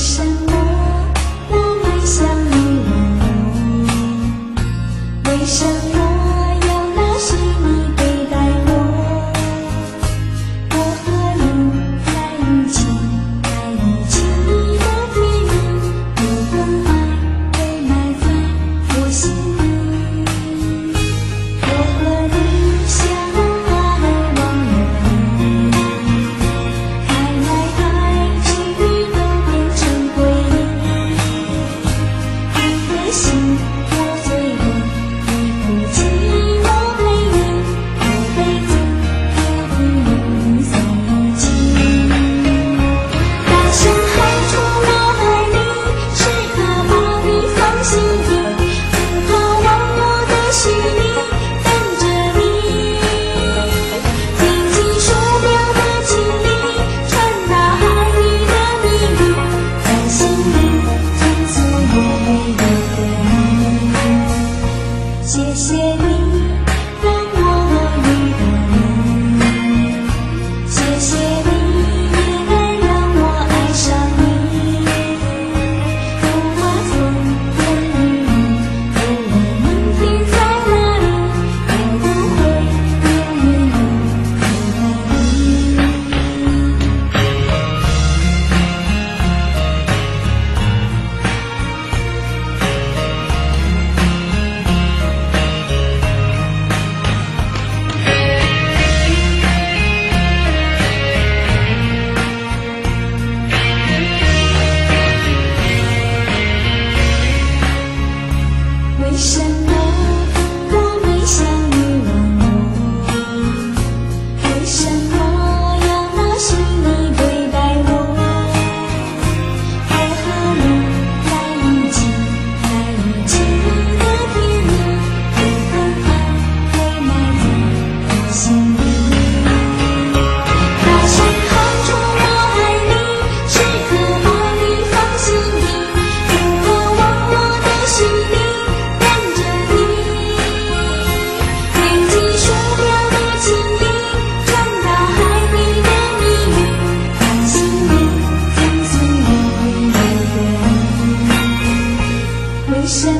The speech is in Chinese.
生。心。人生。